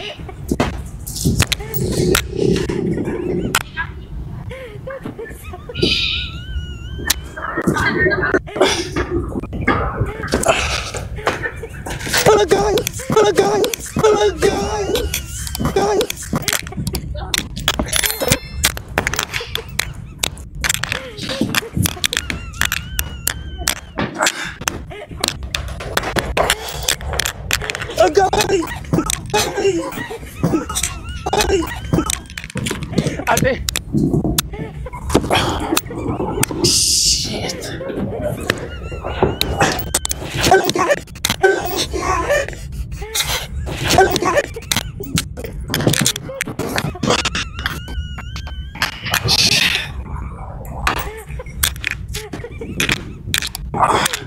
Hello guys! Hello guys! Hello guys! Guys! Oh guys! Ate, Shit! Hello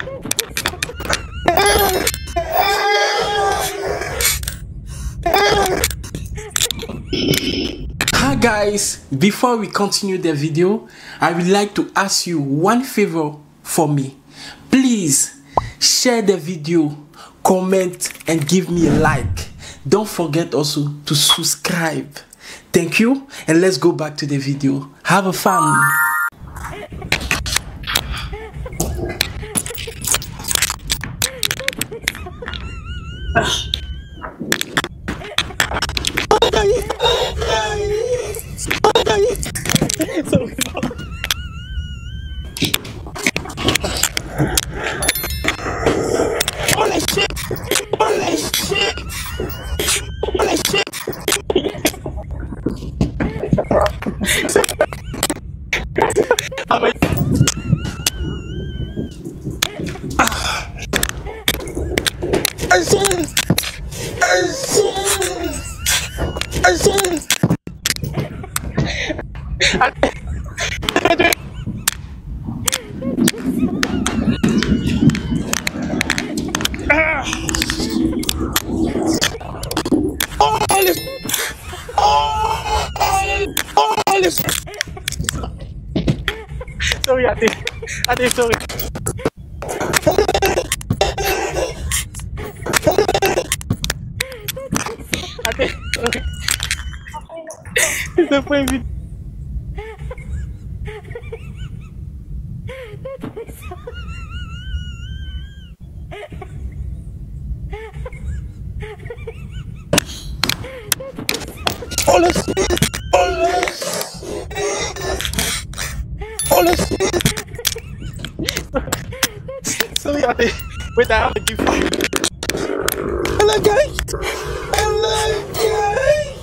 guys! Before we continue the video, I would like to ask you one favor for me. Please share the video, comment and give me a like. Don't forget also to subscribe. Thank you and let's go back to the video. Have a fun. Holy shit! Holy shit! Holy shit! I Sorry ate. Ate, sorry. Ate, sorry. Ito po yung Holy shit! Wait, I a gift for you. Hello guys! Hello guys!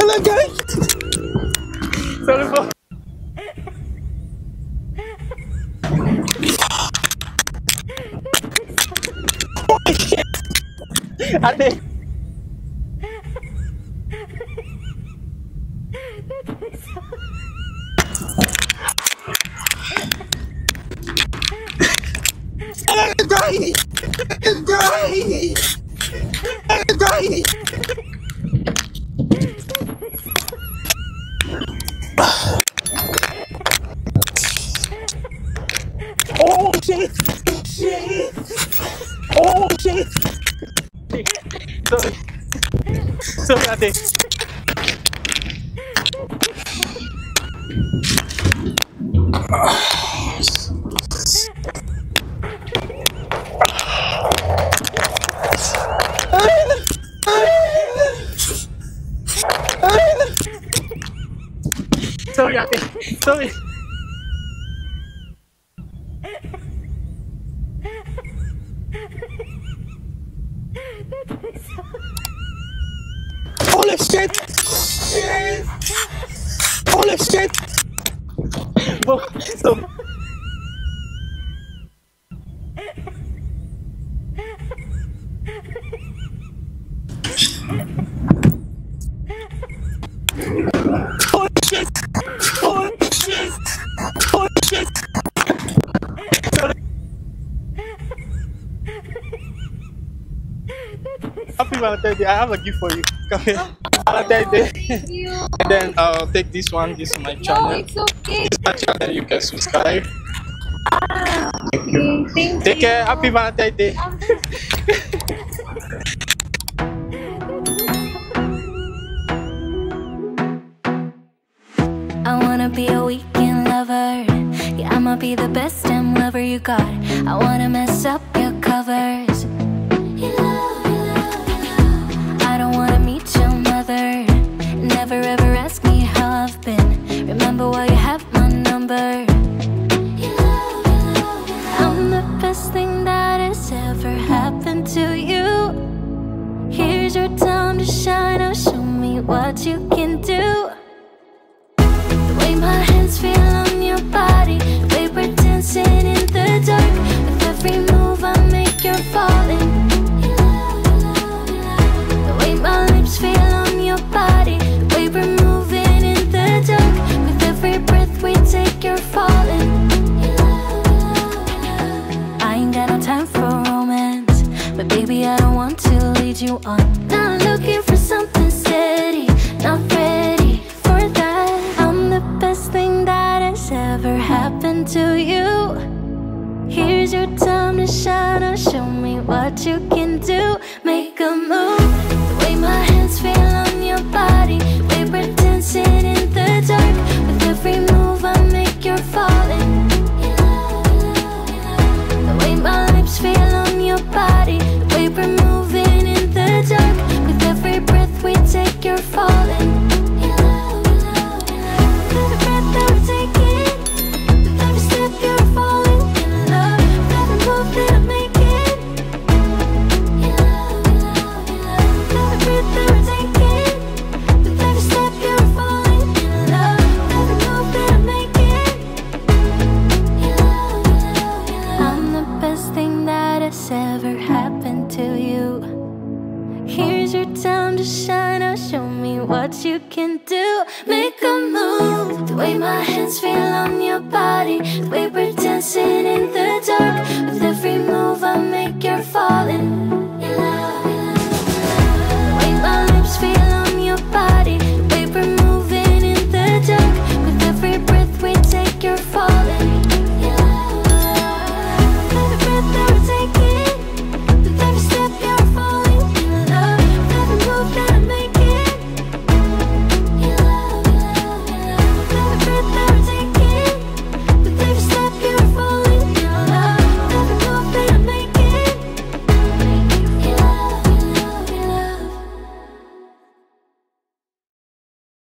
Hello guys! Sorry po. Holy shit! Ate. Hello guys! Guys! Hello guys! Oh shit! Shit! Oh shit! Sorry. Sorry ate. Sorry Sorry. Holy shit! Shit! Holy shit! Bo, sorry. Holy shit! Holy shit! Holy shit! Happy Valentine's Day. I have a gift for you. Come here. Valentine's Day. Thank you. And then I'll take this one. This is my No, channel. it's okay. This is my channel. You can subscribe. Ah, okay, thank Take you. care. Happy Valentine's Day. I'ma be the best damn lover you got. I wanna mess up your covers on. Not looking for something steady, not ready for that. I'm the best thing that has ever happened to you. Here's your time to shine, show me what you can do. Make a move. way my hands feel on your body. Way we're dancing in the dark